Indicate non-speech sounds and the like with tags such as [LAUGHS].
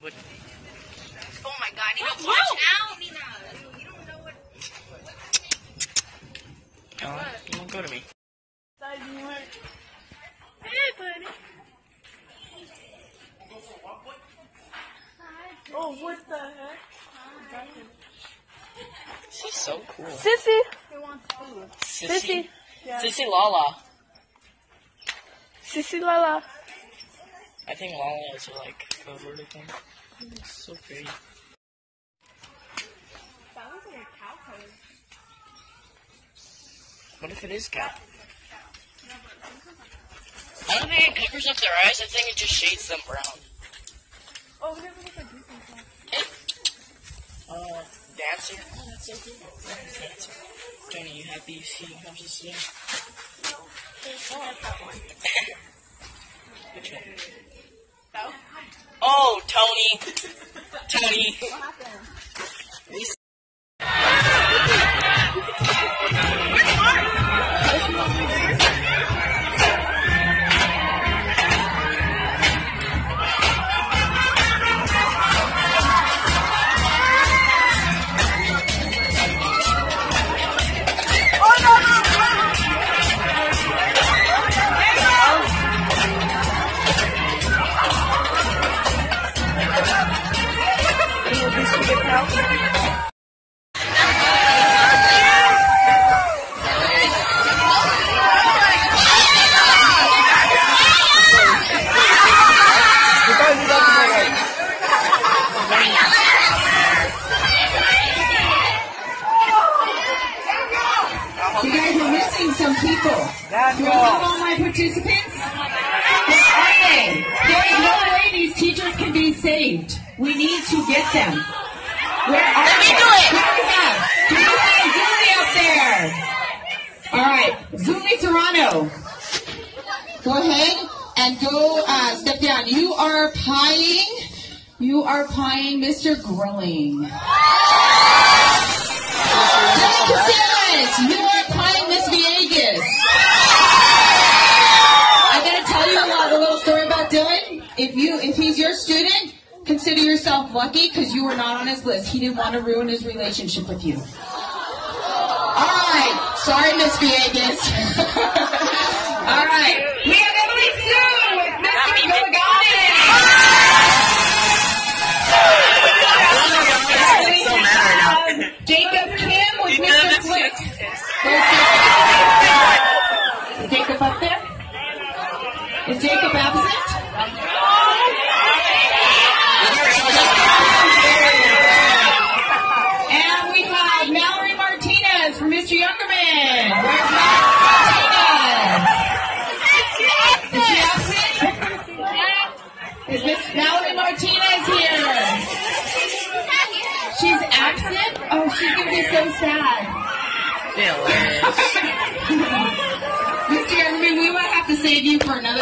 But Oh my god, you don't watch out, Nina. You, you don't know what. uh, you won't go to me. Hey, buddy. Oh, what the heck? She's so cool. Sissy. Sissy. Yeah. Sissy Lala. Sissy Lala. I think Lala is her like code word or something. It's so pretty. That was like a cow code. What if it is cat? I don't think it covers up their eyes. I think it just shades them brown. Oh, we never looked at Disney song. Uh, dancing. Oh, that's so cool. Dancing. Tony, you happy you see houses today? Which one? Oh, Tony. Tony. These- You some people. Do I have all my participants? Where are they? There is no way these teachers can be saved. We need to get them. Where are Let me they? do it. Who do we have? Do we have Zuli up there? All right, Zuli Serrano. Go ahead and go uh, step down. You are pieing. You are pieing Mr. Grilling. If you, if he's your student, consider yourself lucky because you were not on his list. He didn't want to ruin his relationship with you. All right, sorry, Miss Villegas. [LAUGHS] All right, we have Emily Sue with Mr. Now. [LAUGHS] Jacob Kim with Mr. Flick. Jacob up there? Is Jacob absent? Oh, she's gonna be so sad. [LAUGHS] Mr. Youngerman, we might have to save you for another.